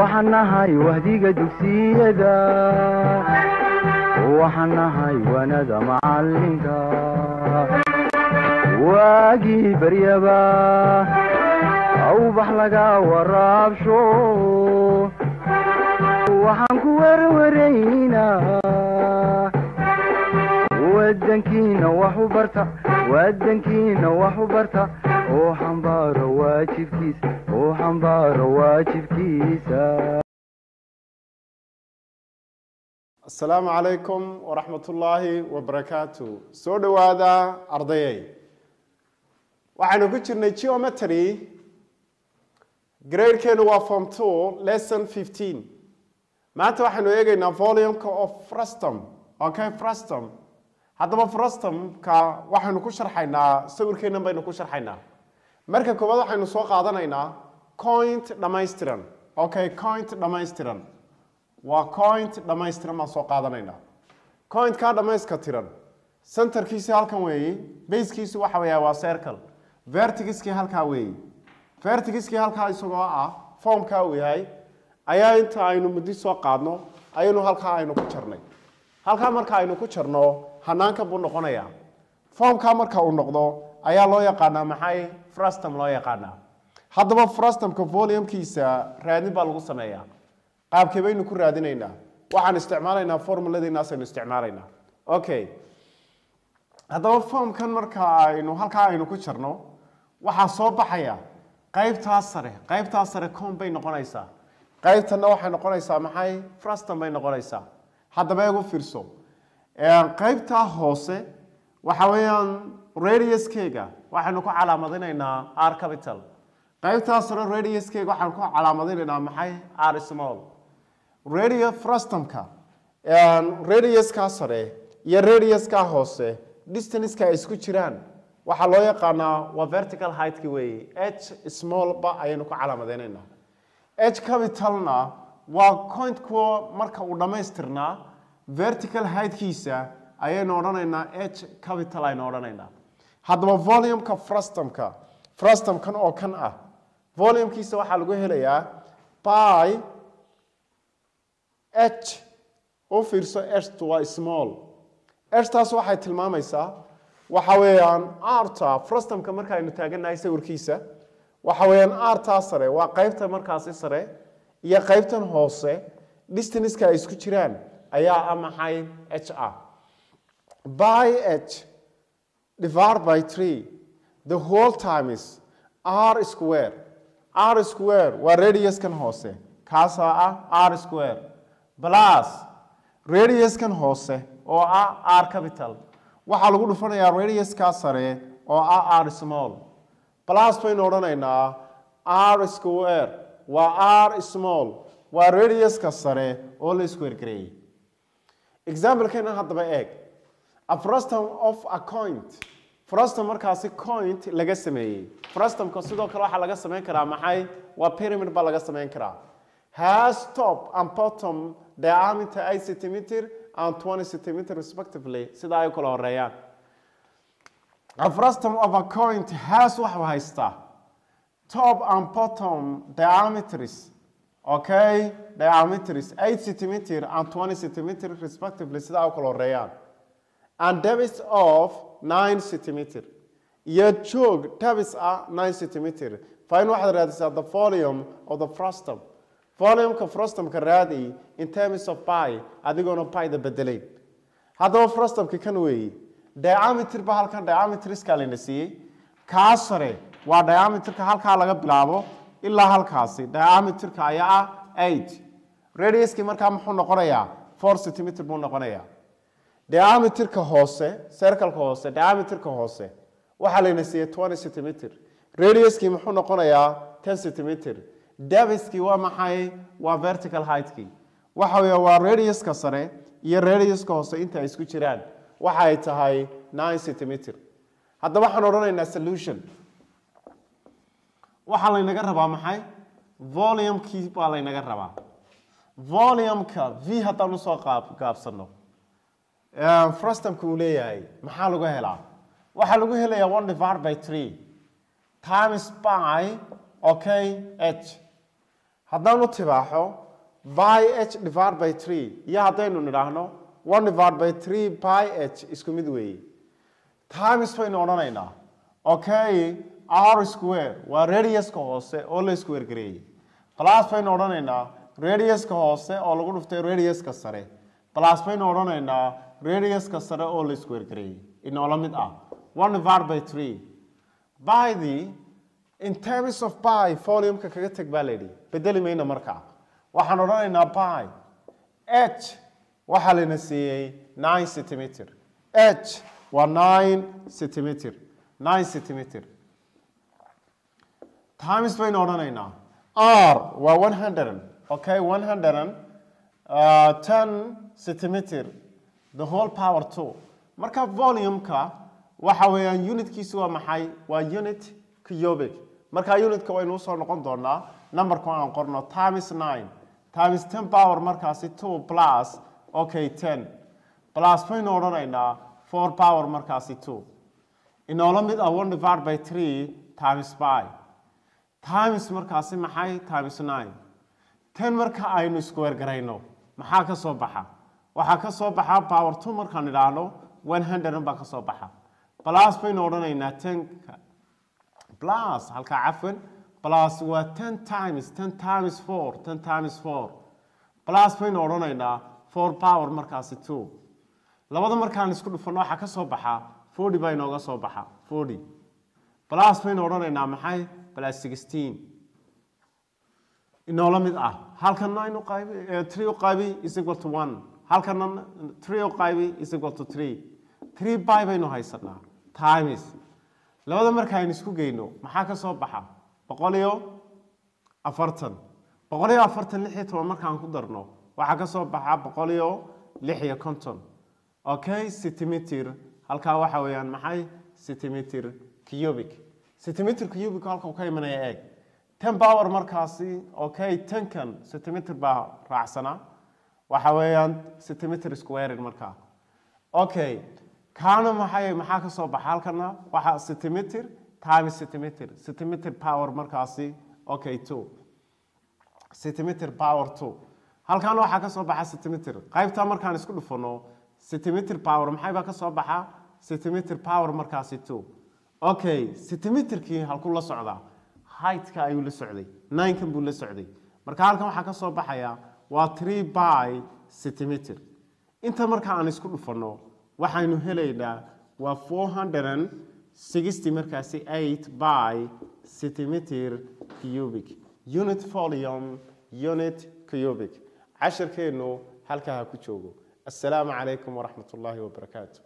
waxaan nahay wahdiga dugsiyada. Waxaan nahay wanada macalinka waagii baryaba awbax laga waraabsho. Waxaan ku werwaraynaa wadankiina wax barta wadankiina wax barta oo xambaaro waajibkiisa oo xambaaro waajibkiisa asalaamu calaykum waraxmat ullaahi wabarakaatu soo dhowaada ardayay waxaynu ku jirnay geometry gradekeenu waa form two lesson fifteen. maanta waxaynu eegaynaa volumeka of frustum okay frustum haddaba frustumka waxaynu ku sharxaynaa sawirkeennan baynu ku sharxaynaa marka koowaad waxaynu soo qaadanaynaa coint dhammaystiran. Okay coint dhammaystiran. Waa coint dhammaystiran baan soo qaadanaynaa. Cointkaa dhammayska tiran. Centerkiisi halkan weeye basekiisu waxa weeya waa circle. Vertigiskii halkaa weeye vertigiskii halkaa isagoo ah formkaa uu yahay ayaa inta aynu muddi soo qaadno ayaynu halkaa aynu ku jarnay. Halkaa marka aynu ku jarno hanaanka buu noqonayaa. Formkaa marka uu noqdo ayaa loo yaqaanaa maxay frustum loo yaqaanaa? Haddaba frustumka volumkiisa raadin baa lagu sameeyaa. Qaabkee baynu ku raadinaynaa? Waxaan isticmaalaynaa formuladiinaasaynu isticmaalaynaa. Okay haddaba formkan marka aynu halkaa aynu ku jarno waxaa soo baxaya qaybtaa sare qaybtaa sare com bay noqonaysaa. Qaybtanna waxay noqonaysaa maxay? Frustum bay noqonaysaa. Haddaba eegu fiirso. Qaybtaa hoose waxa weeyaan radiuskeyga waxaynu ku calaamadinaynaa r capital. Qaybtaa sare radiuskeyga ku calaamadinaynaa maxay r small? Radio frustumka radiuskaa sare iyo radiuskaa hoose distanceka ay isku jiraan. Waxaa loo yaqaanaa waa vertical heightka weeye h smallba ayaynu ku calaamadeynaynaa h capitalna waa cointkuwa marka uu dhammaystirnaa vertical heightkiisa ayaynu odhanaynaa h capital aynu odhanaynaa haddaba volumeka frustumka frustumkan oo kan ah volumkiisa waxaa lagu helayaa by h. U fiirso ht waa small. Htaas waxay tilmaamaysaa waxa weeyaan arta frustumka markaaynu taaganahay sawirkiisa waxa weeyaan artaa sare waa qaybta markaasi sare iyo qaybtan hoose distanceka ay isku jiraan ayaa ah maxay h ah by h divided by three the whole time is r square. r square waa radiuskan hoose kaasaa ah r square. Plus radiuskan hoose oo ah r capital. Waxaa lagu dhufanayaa radiuskaa sare oo ah r small. Plus baynu odhanaynaa r square waa r small waa radiuska sare oo la isku ergareeyey examplekeena haddaba eeg a frustum of a coint frustum markaasi coint laga sameeyey. Frustumka sidoo kale waxaa laga sameyn karaa maxay? Waa pyramid baa laga sameyn karaa. Has top and bottom diameter 8 centimeter and 20 centimeter respectively. Sida ay kala horeeyaan. A frustum of a coint has waxuu haystaa top and bottom diameters. Okay? Diameters 8 centimeter and 20 centimeter respectively. Sida ay kala horeeyaan and depth of 9 centimeter. Iyo joog depth ah 9 centimeter. Fine waxaad raadisaa the volume of the frustum volumeka frustumka raadi in terms of pi adigoona pida bedelayn haddaba frustumka kan weeye diameter ba halkan diametriska layna siiyey kaa sare waa diameterka halkaa laga bilaabo ilaa halkaasi diameterka ayaa ah eight. Radiuskii markaa muxuu noqonayaa four centimeter buu noqonayaa diameterka hoose circleka hoose diameterka hoose waxaa layna siiyey twenty centimeter. Radiuskii muxuu noqonayaa ten centimeter. Daviskii waa maxay? Waa vertical heightkii waxa weeye waa radiuska sare iyo radiuska hoose inta ay isku jiraan. Waxa ay tahay nine centimeter. Haddaba waxaan odhanaynaa solution. Waxaa laynaga rabaa maxay? Volumekii baa laynaga rabaa. Volumeka v haddaan u soo gaabsano frustumka uu leeyahay. Maxaa lagu helaa? Waxaa lagu helayaa one divided by three. Times by okay h. Haddaan u tibaaxo by h divide by three iyo haddaynu nidhaahno one divide by three by h isku mid weeye times baynu odhanaynaa. Okay r square waa radiuska hoose oo la square gareeyey plus baynu odhanaynaa radiuska hoose oo lagu dhuftay radiuska sare. Plus baynu odhanaynaa radiuska sare oo la gareeyey inoola mid ah. One divide by three. By the in terms of by volumeka kaga teg baa layidhi bedeli mayna markaa waxaan odhanaynaa by h waxaa layna siiyey nine centimeter. H waa nine centimeter. Nine centimeter. Times baynu odhanaynaa r waa one hundred okay one hundred uh, ten centimeter the whole power two marka volumeka waxa weeyaan unitkiisu waa maxay? Waa unit cubic. Marka unitka waynu u soo noqon doonaa numberka aan qorno times nine. Times ten power markaasi two plus okay ten. Plus baynu odhanaynaa four power markaasi two. Inoola mid ah one divide by three times by times markaasi maxay? Times nine. Ten marka aynu square garayno maxaa ka soo baxa waxaa ka soo baxa power two markaan idhaahno one hundred baa ka soo baxa. Plus baynu odhanaynaa tenka plus halkaa cafwan plus waa ten times ten times four ten times four. Plus baynu odhanaynaa four power markaasi two. Labada markaan isku dhufano waxaa ka soo baxa forty baa inooga soo baxa forty. Plus baynu odhanaynaa maxay? Plus sixteen. Inoola mid ah. Halkan nine u qaybi three u is equal to one halkana three u qaybi is equal to three. Three by baynu haysanaa times labada marka aynu isku geyno maxaa ka soo baxa? Boqol iyo afartan. Boqol iyo afartan lix iyo toban markaan ku darno waxaa ka soo baxa boqol iyo lix iyo konton. Okay centimeter. Halkaa waxa weeyaan maxay? Centimeter cubic. Centimeter cubic halka ka imanaya eeg. Ten power markaasi okay tenkan centimeter baa raacsanaa waxa weeyaan centimeter squared markaa. Okay kaana maxay maxaa ka soo baxa halkana? Waxa centimeter times centimeter centimeter power markaasi okay two. Centimeter power two. Halkaana waxaa ka soo baxa centimeter qaybtaa markaan isku dhufano centimeter power maxay baa ka soo baxa? Centimeter power markaasi two. Okay centimeterkii halkuu la socdaa. Heightka ayuu la socday. Ninekan buu la socday. Marka halkan waxaa ka soo baxaya waa three by centimeter. Inta marka aan isku dhufano waxaynu helaynaa waa four hundred and sixty markaasi eight by centimeter cubic. Unit volume unit cubic. Cashirkeennu halkaa ha ku joogo. Assalaamu calaykum waraxmat ullaahi wabarakaatu